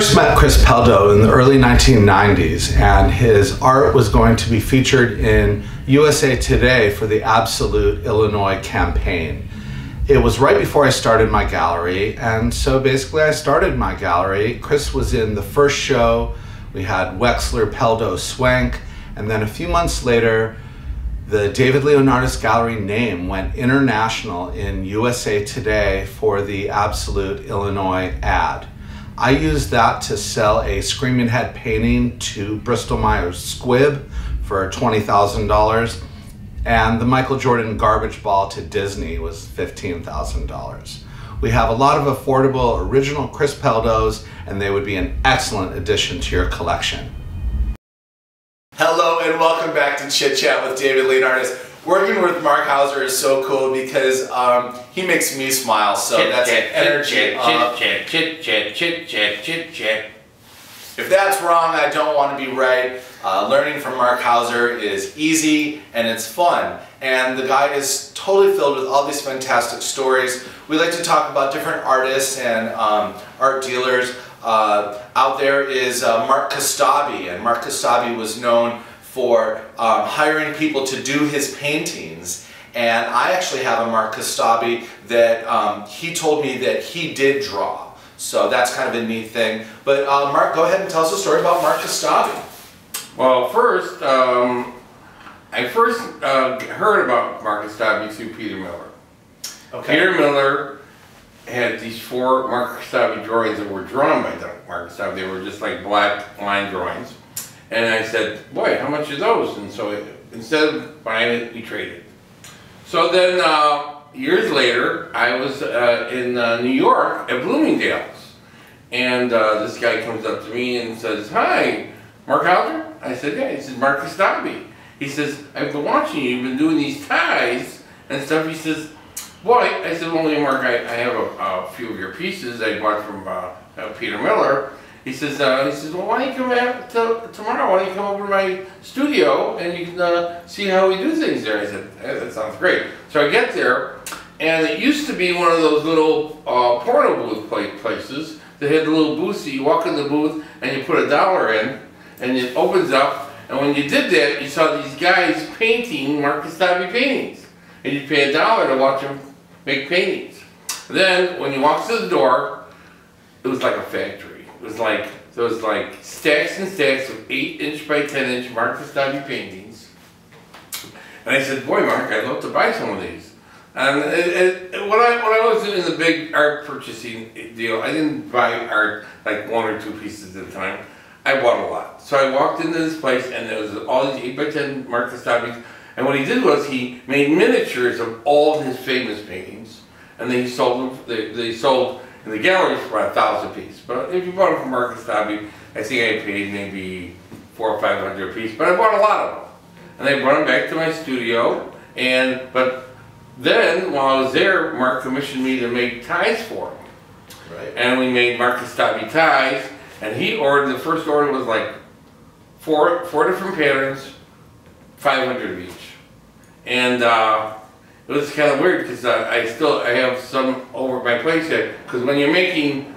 first met Chris Peldo in the early 1990s, and his art was going to be featured in USA Today for the Absolute Illinois campaign. It was right before I started my gallery, and so basically I started my gallery. Chris was in the first show. We had Wexler, Peldo, Swank, and then a few months later, the David Leonardis Gallery name went international in USA Today for the Absolute Illinois ad. I used that to sell a Screaming Head painting to Bristol Myers Squibb for $20,000 and the Michael Jordan garbage ball to Disney was $15,000. We have a lot of affordable original Chris Peldos and they would be an excellent addition to your collection. Hello and welcome back to Chit Chat with David Leonardis. Working with Marc Hauser is so cool because um, he makes me smile. So chit, that's chit, energy. Chit, uh, chit, chit, chit, chit, chit, chit, chit. If that's wrong, I don't want to be right. Uh, learning from Marc Hauser is easy and it's fun. And the guy is totally filled with all these fantastic stories. We like to talk about different artists and um, art dealers. Uh, out there is uh, Mark Kostabi, and Mark Kostabi was known for um, hiring people to do his paintings. And I actually have a Mark Kostabi that um, he told me that he did draw. So that's kind of a neat thing. But uh, Marc, go ahead and tell us a story about Mark Kostabi. Well, first, um, I first uh, heard about Mark Kostabi through Peter Miller. Okay. Peter Miller had these four Mark Kostabi drawings that were drawn by Mark Kostabi. They were just like black line drawings. And I said, boy, how much are those? And so it, instead of buying it, we traded. So then uh, years later, I was uh, in uh, New York at Bloomingdale's. And uh, this guy comes up to me and says, hi, Marc Hauser? I said, yeah. He said, Mark Kostabi. He says, I've been watching you. You've been doing these ties and stuff. He says, boy, I said, well, Mark, I, I have a, a, few of your pieces I bought from uh, uh, Peter Miller. He says, uh, he says, well, why don't you come out to, tomorrow? Why don't you come over to my studio and you can uh, see how we do things there? I said, hey, that sounds great. So I get there, and it used to be one of those little uh, porno booth places that had the little booth. So you walk in the booth and you put a dollar in, and it opens up. And when you did that, you saw these guys painting Marcus Kostabi paintings, and you'd pay a dollar to watch them make paintings. Then when you walked through the door, it was like a factory. Was like, was like stacks and stacks of 8 inch by 10 inch Mark Kostabi paintings. And I said, boy Mark, I'd love to buy some of these. And it, it, when, I, when I was in the big art purchasing deal, I didn't buy art like one or two pieces at a time. I bought a lot. So I walked into this place and there was all these 8 by 10 Mark Kostabis. And what he did was he made miniatures of all of his famous paintings. And then he sold them, they, they sold in the galleries for a thousand piece. But if you bought them from Mark Kostabi, I think I paid maybe four or five hundred a piece. But I bought a lot of them, and I brought them back to my studio. And but then while I was there, Mark commissioned me to make ties for him. Right. And we made Mark Kostabi ties, and he ordered the first order was like four four different patterns, five hundred each, and. Uh, it was kind of weird because uh, I still I have some over my place here because when you're making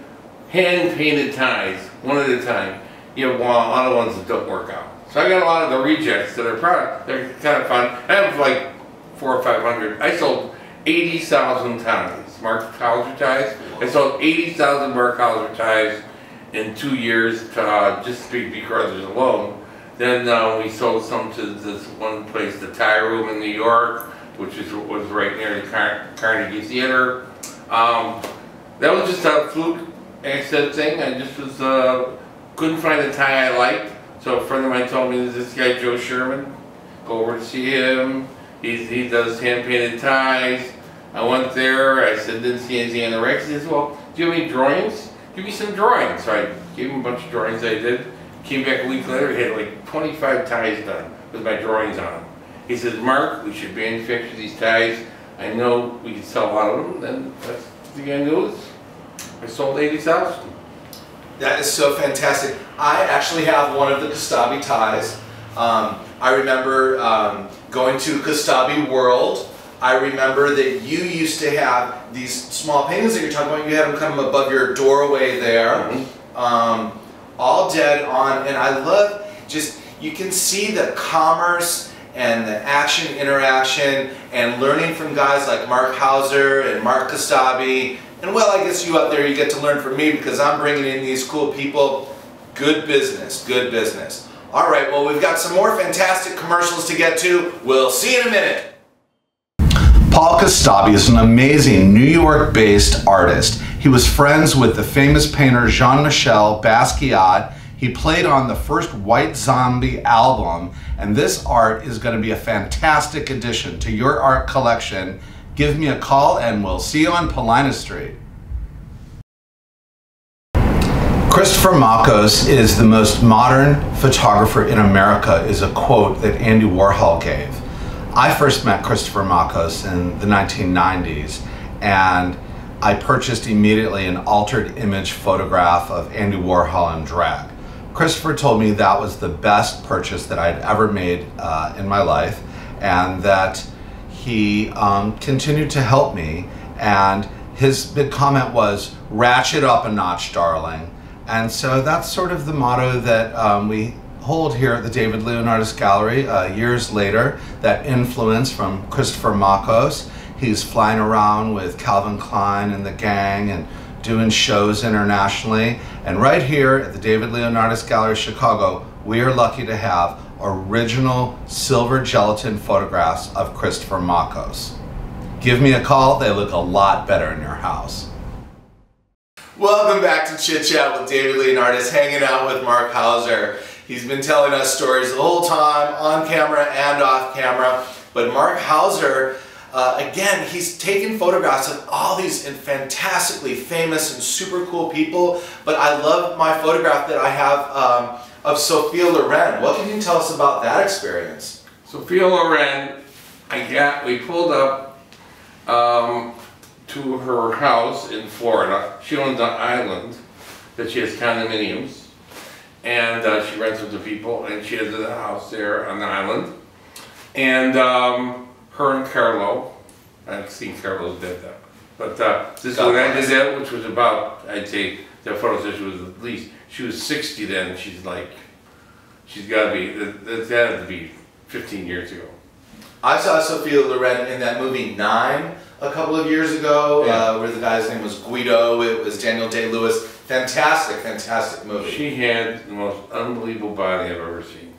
hand painted ties one at a time, you have a lot of ones that don't work out. So I got a lot of the rejects that are product. They're kind of fun. I have like four or five hundred. I sold eighty thousand ties, Marc Hauser ties. I sold eighty thousand Marc Hauser ties in two years to uh, just Street Brothers alone. Then uh, we sold some to this one place, the Tie Room in New York which is, was right near the Car Carnegie Theater. Um, that was just a fluke accident thing. I just was, uh, couldn't find a tie I liked. So a friend of mine told me there's this guy, Joe Sherman. Go over to see him. He's, he does hand-painted ties. I went there. I said, didn't see anything on the rack. He says, well, do you have any drawings? Give me some drawings. So I gave him a bunch of drawings I did. Came back a week later, he had like 25 ties done with my drawings on them. He says, Marc, we should manufacture these ties. I know we can sell a lot of them. Then that's the end news. I sold 80,000. That is so fantastic. I actually have one of the Kostabi ties. Um, I remember um, going to Kostabi World. I remember that you used to have these small paintings that you're talking about. You had them kind of above your doorway there. Mm -hmm. um, all dead on, and I love just you can see the commerce and the action interaction and learning from guys like Marc Hauser and Mark Kostabi. And well, I guess you out there, you get to learn from me because I'm bringing in these cool people. Good business, good business. All right, well, we've got some more fantastic commercials to get to. We'll see you in a minute. Paul Kostabi is an amazing New York-based artist. He was friends with the famous painter Jean-Michel Basquiat. He played on the first White Zombie album, and this art is going to be a fantastic addition to your art collection. Give me a call and we'll see you on Paulina Street. Christopher Makos is the most modern photographer in America is a quote that Andy Warhol gave. I first met Christopher Makos in the 1990s and I purchased immediately an altered image photograph of Andy Warhol in drag. Christopher told me that was the best purchase that I'd ever made uh, in my life and that he um, continued to help me and his big comment was ratchet up a notch darling and so that's sort of the motto that um, we hold here at the David Leonardis Gallery uh, years later, that influence from Christopher Makos. He's flying around with Calvin Klein and the gang and doing shows internationally. And right here at the David Leonardis Gallery Chicago, we are lucky to have original silver gelatin photographs of Christopher Makos. Give me a call, they look a lot better in your house. Welcome back to Chit Chat with David Leonardis, hanging out with Marc Hauser. He's been telling us stories the whole time, on camera and off camera. But Marc Hauser, uh, again, he's taken photographs of all these fantastically famous and super cool people. But I love my photograph that I have um, of Sophia Loren. What can you tell us about that experience? Sophia Loren, I got, we pulled up um, to her house in Florida. She owns an island that she has condominiums and uh, she rents them to people, and she has a house there on the island. And um, her and Carlo, I've seen Carlo's dead now, but uh, this God when I did that, which was about, I'd say, that photo session was at least, she was 60 then, she's like, she's got to be, that, that that had to be 15 years ago. I saw Sophia Loren in that movie Nine a couple of years ago, Yeah. uh, where the guy's name was Guido. It was Daniel Day Lewis. Fantastic, fantastic movie. She had the most unbelievable body I've ever seen.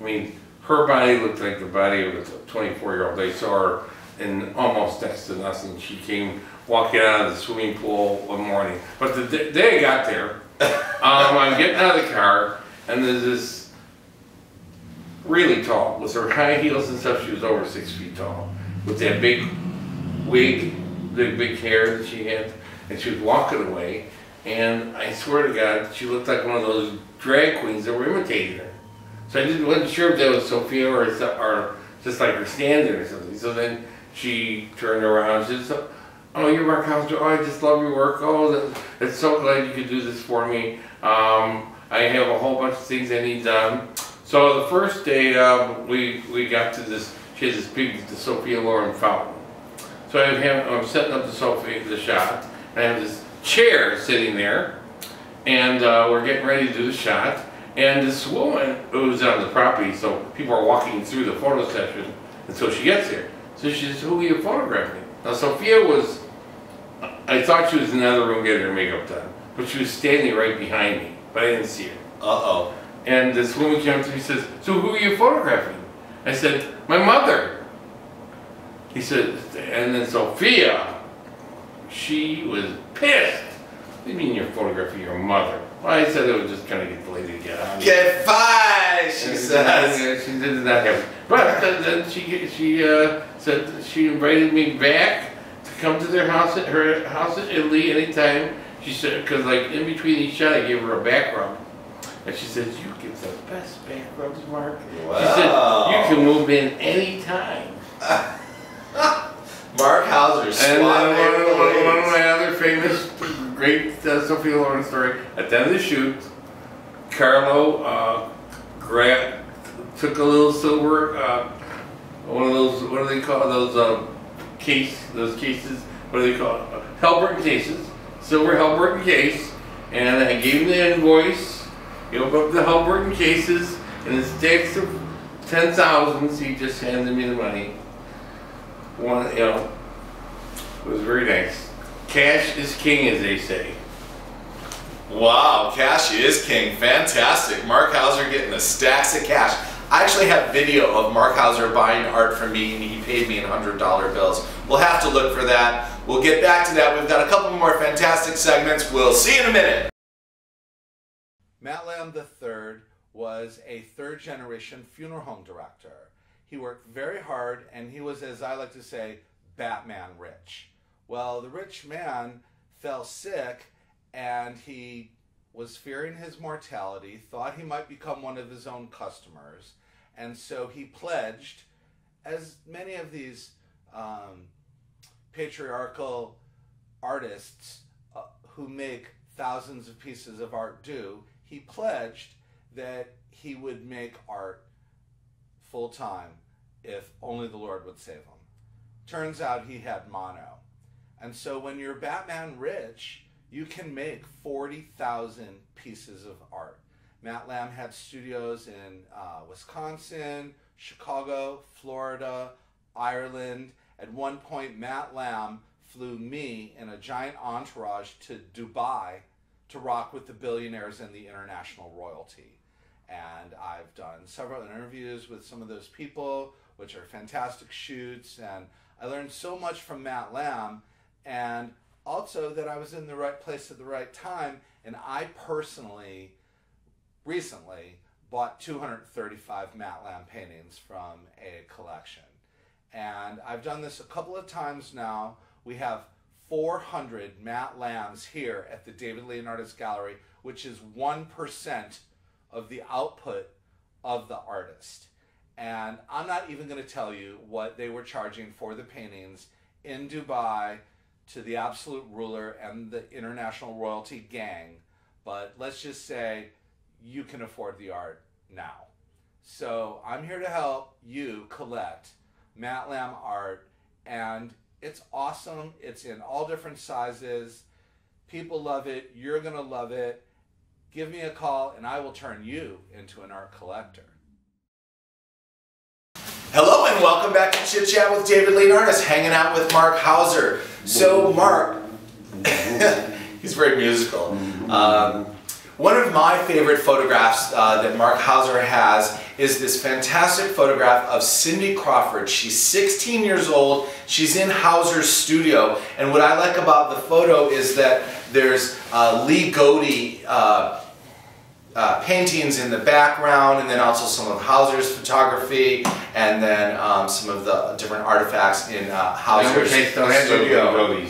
I mean, her body looked like the body of a 24 year old. They saw her in almost next to nothing. She came walking out of the swimming pool one morning. But the day I got there, um, I'm getting out of the car, and there's this really tall, with her high heels and stuff, she was over six feet tall, with that big wig, the big hair that she had, and she was walking away, and I swear to God, she looked like one of those drag queens that were imitating her. So I didn't, wasn't sure if that was Sophia or, or just like her standing or something. So then she turned around, she said, oh, you're Marc oh, I just love your work, oh, it's so glad you could do this for me. Um, I have a whole bunch of things I need done. So the first day, um, we, we got to this, she has this big the Sophia Loren fountain. So I have, I'm setting up the Sophie, the shot, and I have this chair sitting there, and uh, we're getting ready to do the shot, and this woman who's on the property, so people are walking through the photo session until she gets here. So she says, who are you photographing? Now Sophia was, I thought she was in another room getting her makeup done, but she was standing right behind me, but I didn't see her. Uh-oh. And this woman came up to me and says, so who are you photographing? I said, my mother. He said, and then Sophia, she was pissed. What do you mean you're photographing your mother? Well, I said I was just trying to get the lady to get on. Get five, she And- says. She did not have, but then, she, she, uh, said she invited me back to come to their house, at her house in Italy anytime. She said, cause like in between each shot, I gave her a back rub. And she said, you give the best back rubs, Marc. She said, Wow. you can move in anytime. Marc Hauser, And great uh, Sophia Loren story, at the end of the shoot, Carlo uh, gra- took a little silver, uh, one of those, what do they call those uh, case, those cases, what do they call it? Halliburton cases, silver Halliburton case, And I gave him the invoice. He opened up the Halliburton cases, and in stacks of ten thousands, he just handed me the money. One, you know, it was very nice. Cash is king, as they say. Wow, cash is king. Fantastic. Marc Hauser getting the stacks of cash. I actually have video of Marc Hauser buying art from me and he paid me in $100 bills. We'll have to look for that. We'll get back to that. We've got a couple more fantastic segments. We'll see you in a minute. Matt Lamb III was a third generation funeral home director. He worked very hard and he was, as I like to say, Batman rich. Well, the rich man fell sick and he was fearing his mortality, thought he might become one of his own customers, and so he pledged, as many of these um, patriarchal artists uh, who make thousands of pieces of art do, he pledged that he would make art full time if only the Lord would save him. Turns out he had mono. And so when you're Batman rich, you can make 40,000 pieces of art. Matt Lamb had studios in uh, Wisconsin, Chicago, Florida, Ireland. At one point, Matt Lamb flew me in a giant entourage to Dubai to rock with the billionaires and the international royalty. And I've done several interviews with some of those people, which are fantastic shoots. And I learned so much from Matt Lamb. And also that I was in the right place at the right time. And I personally, recently, bought 235 Matt Lamb paintings from a collection. And I've done this a couple of times now. We have 400 Matt Lambs here at the David Leonardis Gallery, which is 1% of the output of the artist. And I'm not even going to tell you what they were charging for the paintings in Dubai to the absolute ruler and the international royalty gang, but let's just say you can afford the art now. So I'm here to help you collect Matt Lamb art, and it's awesome. It's in all different sizes. People love it. You're going to love it. Give me a call, and I will turn you into an art collector. Hello and welcome back to Chit Chat with David Leonardis, hanging out with Marc Hauser. So, Marc, he's very musical. Um, one of my favorite photographs uh, that Marc Hauser has is this fantastic photograph of Cindy Crawford. She's 16 years old. She's in Hauser's studio. And what I like about the photo is that there's uh, Lee Godie uh, uh, paintings in the background, and then also some of Hauser's photography, and then um, some of the different artifacts in uh, Hauser's studio.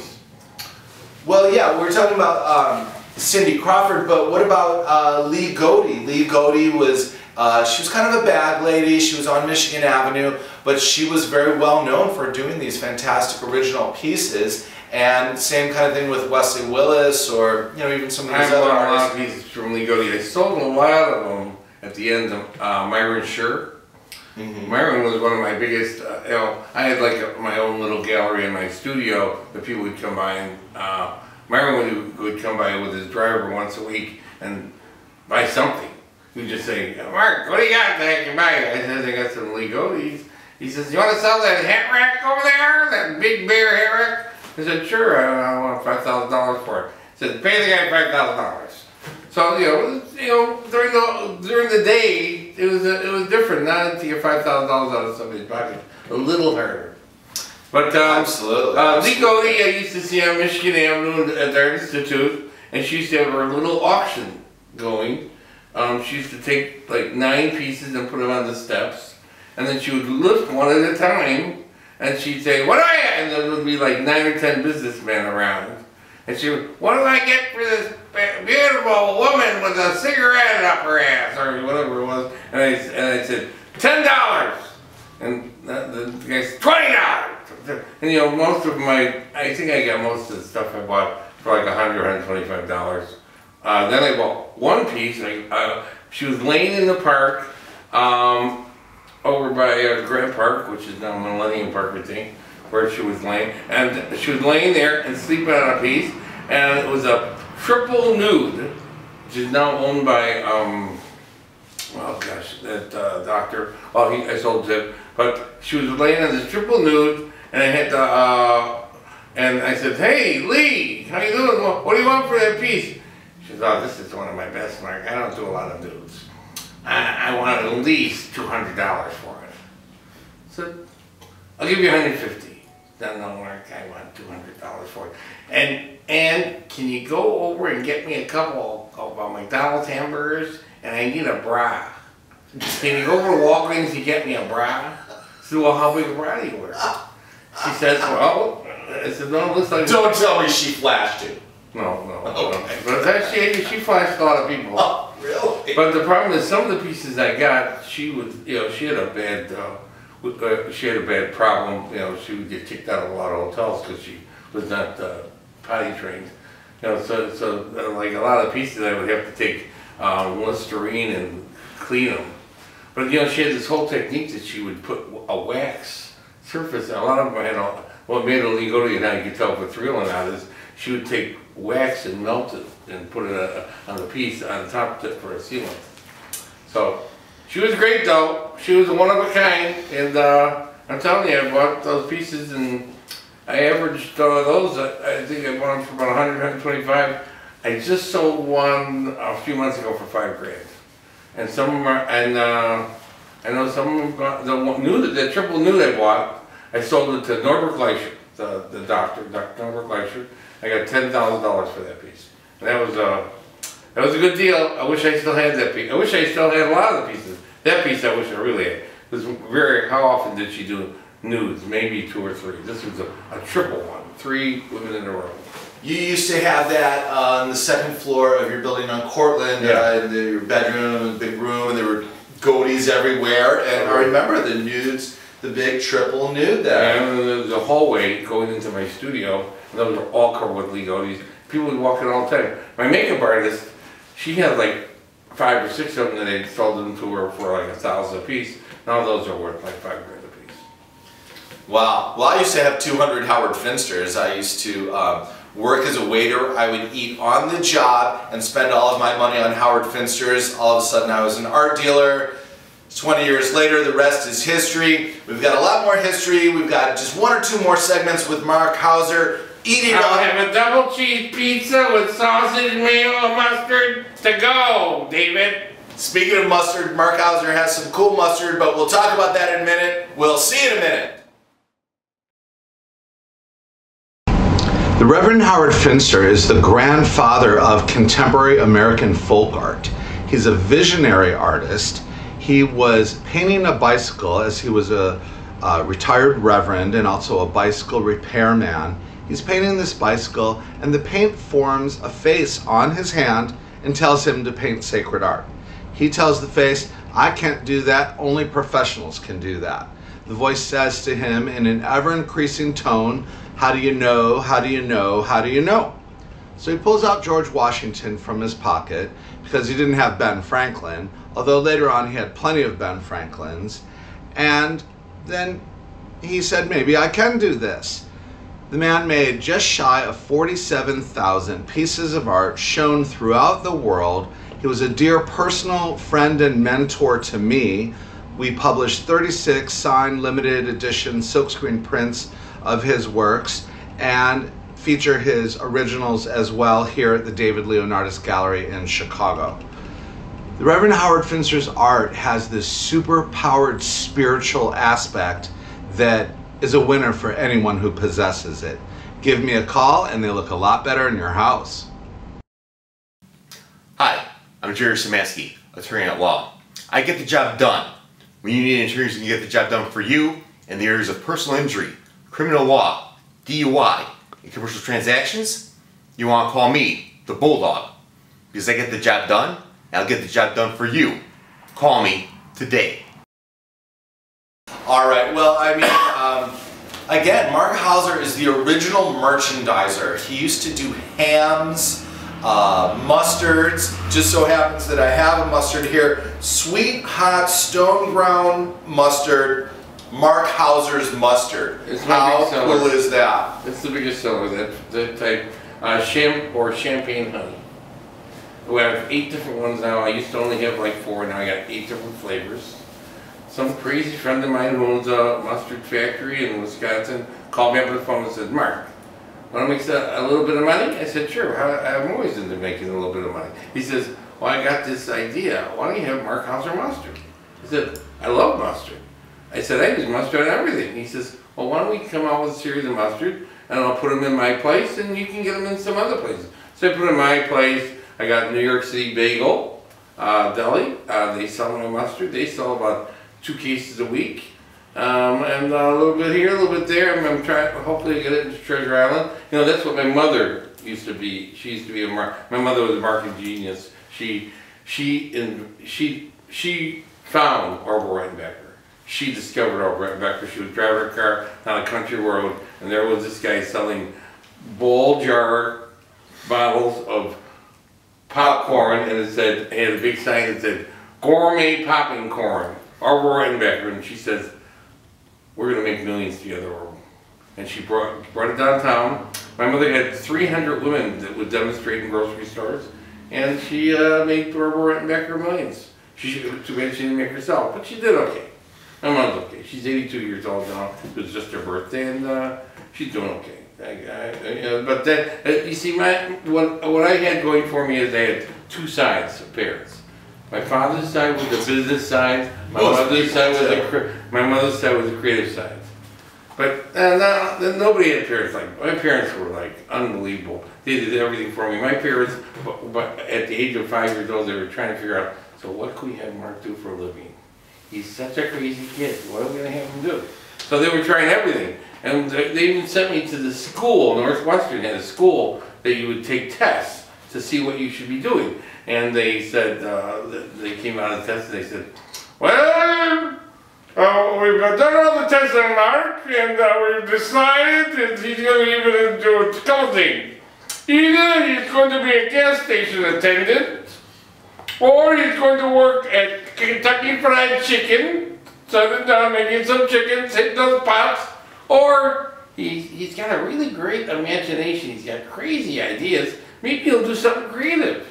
Well, yeah, we're talking about um, Cindy Crawford, but what about uh, Lee Godie? Lee Godie was uh, she was kind of a bad lady. She was on Michigan Avenue, but she was very well known for doing these fantastic original pieces. And same kind of thing with Wesley Willis or, you know, even some of these other artists. a lot of pieces from Lee Godie. I sold a lot of them at the end of uh, Myron Shure. Mm -hmm. Myron was one of my biggest, uh, you know, I had like a, my own little gallery in my studio that people would come by and, uh, Myron would, would come by with his driver once a week and buy something. He'd just say, Marc, what do you got that I can buy? I said, I got some Lee Godies. He says, you want to sell that hat rack over there? That big bear hat rack? I said, sure, I, want $5,000 for it. He said, pay the guy $5,000. So, you know, you know, during the during the day, it was a, it was different. Not to get five thousand dollars out of somebody's pocket, a little harder. But um, absolutely, uh, Lee I used to see on Michigan Avenue at the Art Institute, and she used to have her little auction going. Um, she used to take like nine pieces and put them on the steps, and then she would lift one at a time and she'd say, what do I, and there would be like nine or ten businessmen around. And she would, what do I get for this beautiful woman with a cigarette up her ass, or whatever it was. And I, and I said, $10. And the, the guy said, $20. And you know, most of my, I think I got most of the stuff I bought for like $100, $125. Uh, then I bought one piece, I, uh, she was laying in the park, um, over by uh, Grant Park, which is now Millennium Park, I think, where she was laying. And she was laying there and sleeping on a piece, and it was a triple nude which is now owned by, um, oh gosh, that uh, doctor. Well, he, I sold it, but she was laying on this triple nude, and I had to, uh, and I said, "Hey, Lee, how you doing? What, what do you want for that piece?" She said, "Oh, this is one of my best, Marc. I don't do a lot of nudes. I, I want at least two hundred dollars for it." So "I'll give you 150." No, no, Marc, I want two hundred dollars for it. And and can you go over and get me a couple of uh, McDonald's hamburgers? And I need a bra. Can you go over to Walgreens and get me a bra? Said, well, how big a bra do you wear? She says, well, I said, no, it looks like. Don't tell me she flashed you. No, no, Okay. no. But that, she, she flashed a lot of people. Really? But the problem is, some of the pieces I got, she would, you know, she had a bad, uh, uh, she had a bad problem. You know, she would get kicked out of a lot of hotels because she was not uh, potty trained. You know, so so uh, like a lot of pieces, I would have to take um, Listerine and clean them. But you know, she had this whole technique that she would put a wax surface. A lot of them had a, what made it illegal, and how you could tell if it's real or not is she would take wax and melt it and put it uh, on the piece on top to, for a sealant. So she was great though. She was one of a kind, and uh, I'm telling you, I bought those pieces and I averaged uh, those. I, I think I bought them for about 100, 125. I just sold one a few months ago for five grand, and some of them are, and uh, I know some of them got the new the triple new I bought. I sold it to Norbert Gleicher, the, the doctor, Dr. Norbert Gleicher. I got ten thousand dollars for that piece, and that was uh, that was a good deal. I wish I still had that piece. I wish I still had a lot of the pieces. That piece I wish I really had. Was very, how often did she do nudes? Maybe two or three. This was a, a triple one. Three women in a row. You used to have that on the second floor of your building on Cortland, Yeah. uh, in the, your bedroom, and big room, and there were Godies everywhere. And I remember the nudes, the big triple nude there. And there was a hallway going into my studio, those were all covered with Legos. People would walk in all the time. My makeup artist, she had like five or six of them that I sold them to her for like a thousand a piece. Now those are worth like five grand a piece. Wow. Well, I used to have 200 Howard Finsters. I used to um, work as a waiter. I would eat on the job and spend all of my money on Howard Finsters. All of a sudden, I was an art dealer. 20 years later, the rest is history. We've got a lot more history. We've got just one or two more segments with Marc Hauser eating I'll on. have a double cheese pizza with sausage, mayo, and mustard to go, David. Speaking of mustard, Marc Hauser has some cool mustard, but we'll talk about that in a minute. We'll see you in a minute. The Reverend Howard Finster is the grandfather of contemporary American folk art. He's a visionary artist. He was painting a bicycle as he was a, a retired reverend and also a bicycle repairman. He's painting this bicycle, and the paint forms a face on his hand and tells him to paint sacred art. He tells the face, I can't do that, only professionals can do that. The voice says to him in an ever increasing tone, How do you know? How do you know? How do you know? So he pulls out George Washington from his pocket because he didn't have Ben Franklin, although later on he had plenty of Ben Franklins. And then he said, Maybe I can do this. The man made just shy of 47,000 pieces of art shown throughout the world. He was a dear personal friend and mentor to me. We published 36 signed limited edition silkscreen prints of his works and feature his originals as well here at the David Leonardis Gallery in Chicago. The Reverend Howard Finster's art has this super powered spiritual aspect that is a winner for anyone who possesses it. Give me a call and they look a lot better in your house. Hi, I'm Jerry Samansky, attorney at law. I get the job done. When you need attorneys who can get the job done for you in the areas of personal injury, criminal law, DUI, and commercial transactions, you want to call me, the Bulldog, because I get the job done and I'll get the job done for you. Call me today. All right. Well, I mean, um, again, Marc Hauser is the original merchandiser. He used to do hams, uh, mustards. Just so happens that I have a mustard here. Sweet, hot, stone ground mustard. Marc Hauser's mustard. It's How cool is that? It's the biggest seller, that, that type, uh, sham, or champagne honey. We have eight different ones now. I used to only have like four. Now I got eight different flavors. Some crazy friend of mine who owns a mustard factory in Wisconsin called me up on the phone and said, Marc, want to make a, a little bit of money? I said, sure. I, I'm always into making a little bit of money. He says, well, I got this idea. Why don't you have Marc Hauser mustard? I said, I love mustard. I said, I use mustard on everything. He says, well, why don't we come out with a series of mustard and I'll put them in my place and you can get them in some other places. So I put them in my place. I got New York City Bagel uh, Deli. Uh, they sell my mustard. They sell about two cases a week. Um, and uh, a little bit here, a little bit there. I'm, I'm trying, hopefully to get it into Treasure Island. You know, that's what my mother used to be. She used to be a mar- my mother was a marketing genius. She, she, in, she, she found Orville Redenbacher. She discovered Orville Redenbacher. She was driving her car on a country road, and there was this guy selling bowl jar bottles of popcorn, and it said, it had a big sign that said, gourmet popping corn. Orville Redenbacher, and she says, we're gonna make millions together, And she brought, brought it downtown. My mother had 300 women that would demonstrate in grocery stores, and she uh, made Orville Redenbacher millions. She too bad she didn't make herself, but she did okay. My mom's okay. She's 82 years old now. It was just her birthday, and uh, she's doing okay. I, I, but uh, you see, my what what I had going for me is I had two sides of parents. My father's side was the business side. My Most mother's side was the my mother's side was the creative side. But uh, then nobody had parents like my parents were like unbelievable. They did everything for me. My parents, but, but at the age of five years old, they were trying to figure out. So what could we have Marc do for a living? He's such a crazy kid. What are we gonna have him do? So they were trying everything, and they they even sent me to the school. Northwestern had a school that you would take tests to see what you should be doing. And they said uh, they came out of the test and they said, "Well, uh, we've done all the tests on Marc, and uh, we've decided that he's going to even do a couple things. Either he's going to be a gas station attendant, or he's going to work at Kentucky Fried Chicken, sitting down making some chickens, hitting those pots, or he, he's got a really great imagination. He's got crazy ideas. Maybe he'll do something creative.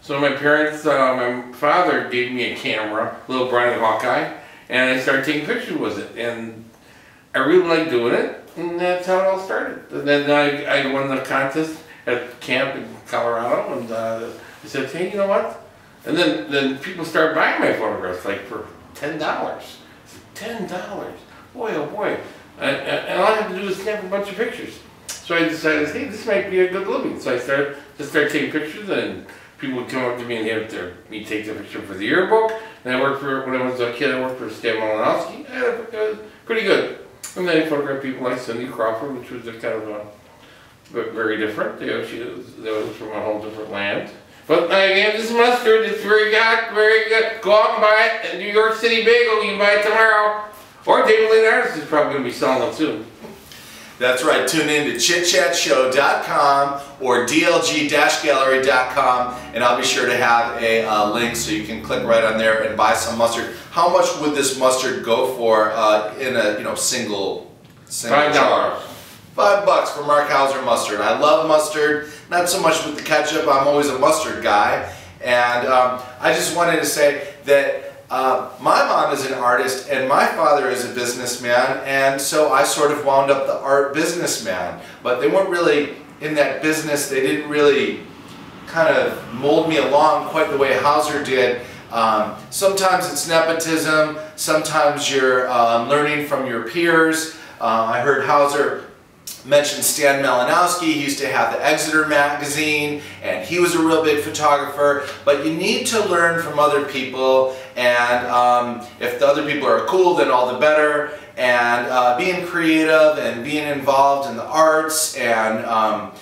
So my parents, uh, my father gave me a camera, little Brownie Hawkeye, and I started taking pictures with it. And I really liked doing it, and that's how it all started. And then I, I won the contest at camp in Colorado, and uh, I said, hey, you know what? And then, then people started buying my photographs, like for ten dollars. Ten dollars, boy, oh boy! And, and and all I have to do is snap a bunch of pictures. So I decided, hey, this might be a good living. So I started just started taking pictures, and people would come up to me and have their me take the picture for the yearbook. And I worked for when I was a kid. I worked for Stan Malinowski. was pretty good. And then I photographed people like Cindy Crawford, which was a kind of a but very different. You know, she was, that was from a whole different land. But I again, this mustard, it's very good, very good. Go out and buy it at New York City Bagel. You can buy it tomorrow. Or David Artist is probably going to be selling them soon. That's right. Tune in to chitchatshow.com or dlg-gallery.com and I'll be sure to have a uh, link so you can click right on there and buy some mustard. How much would this mustard go for uh, in a you know single single Five dollars. Five bucks for Marc Hauser mustard. I love mustard, not so much with the ketchup. I'm always a mustard guy, and um, I just wanted to say that uh, my mom is an artist and my father is a businessman, and so I sort of wound up the art businessman. But they weren't really in that business. They didn't really kind of mold me along quite the way Hauser did. Um, sometimes it's nepotism. Sometimes you're um, learning from your peers. Uh, I heard Hauser mention Stan Malinowski. He used to have the Exeter magazine, and he was a real big photographer. But you need to learn from other people, and um, if the other people are cool, then all the better. And uh, being creative and being involved in the arts and um,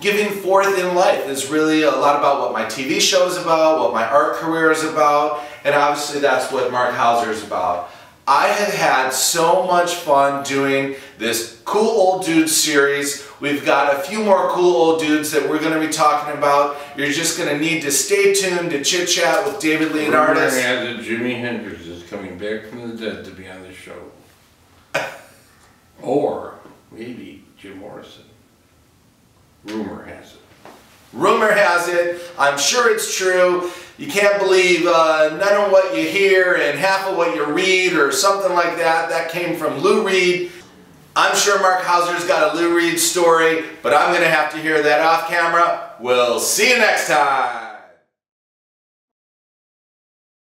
giving forth in life is really a lot about what my TV show is about, what my art career is about, and obviously that's what Marc Hauser is about. I have had so much fun doing this Cool Old Dudes series. We've got a few more cool old dudes that we're going to be talking about. You're just going to need to stay tuned to Chit Chat with David Leonardis. Rumor has it Jimi Hendrix is coming back from the dead to be on the show. or maybe Jim Morrison. Rumor has it. Rumor has it, I'm sure it's true, you can't believe uh, none of what you hear and half of what you read or something like that. That came from Lou Reed. I'm sure Marc Hauser's got a Lou Reed story, but I'm going to have to hear that off camera. We'll see you next time.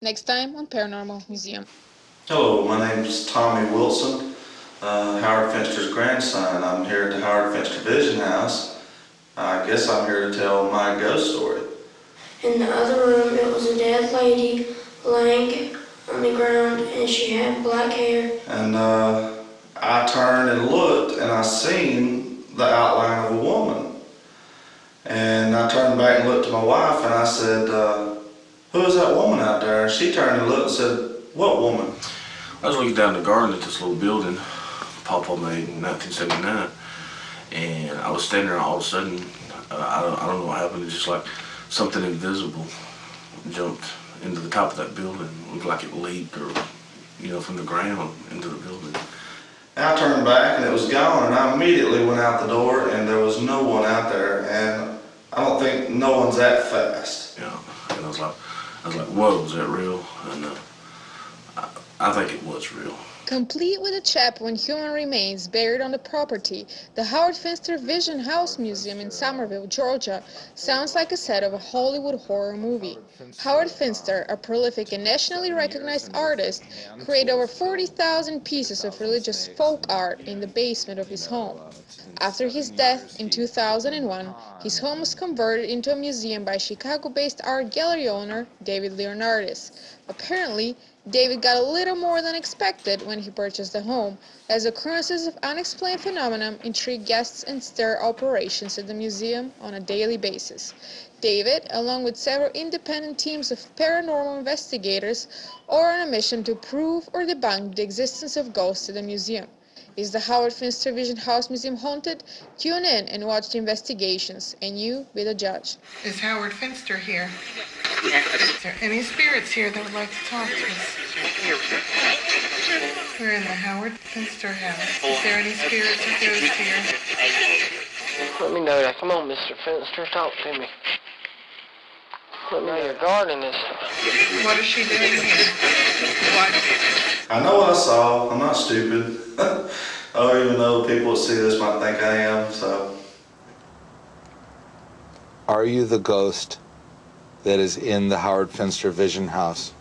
Next time on Paranormal Museum. Hello, my name's Tommy Wilson, uh, Howard Finster's grandson. I'm here at the Howard Finster Vision House. I guess I'm here to tell my ghost story. In the other room, it was a dead lady laying on the ground, and she had black hair. And uh, I turned and looked, and I seen the outline of a woman. And I turned back and looked to my wife, and I said, uh, "Who is that woman out there?" And she turned and looked and said, "What woman?" I was looking down the garden at this little building Papa made in 1979, and I was standing there. All of a sudden, uh, I don't, I don't know what happened. It's just like something invisible jumped into the top of that building. It looked like it leaped, or you know, from the ground into the building. I turned back, and it was gone. And I immediately went out the door, and there was no one out there. And I don't think no one's that fast. Know, and I was like, I was like, whoa, is that real? And uh, I, I think it was real. Complete with a chapel and human remains buried on the property, the Howard Finster Vision House Museum in Summerville, Georgia, sounds like a set of a Hollywood horror movie. Howard Finster, a prolific and nationally recognized artist, created over 40,000 pieces of religious folk art in the basement of his home. After his death in 2001, his home was converted into a museum by Chicago-based art gallery owner David Leonardis. Apparently, David got a little more than expected when he purchased the home, as occurrences of unexplained phenomena intrigue guests and stir operations at the museum on a daily basis. David, along with several independent teams of paranormal investigators, are on a mission to prove or debunk the existence of ghosts at the museum. Is the Howard Finster Vision House Museum haunted? Tune in and watch the investigations, and you be the judge. Is Howard Finster here? Is there any spirits here that would like to talk to us? We're in the Howard Finster house. Is there any spirits or ghosts here? Let me know that. Come on, Mr. Finster, talk to me. Let me know your garden is. What is she doing here? What? I know what I saw. I'm not stupid. I don't even know people that see this might think I am. So. Are you the ghost that is in the Howard Finster Vision House?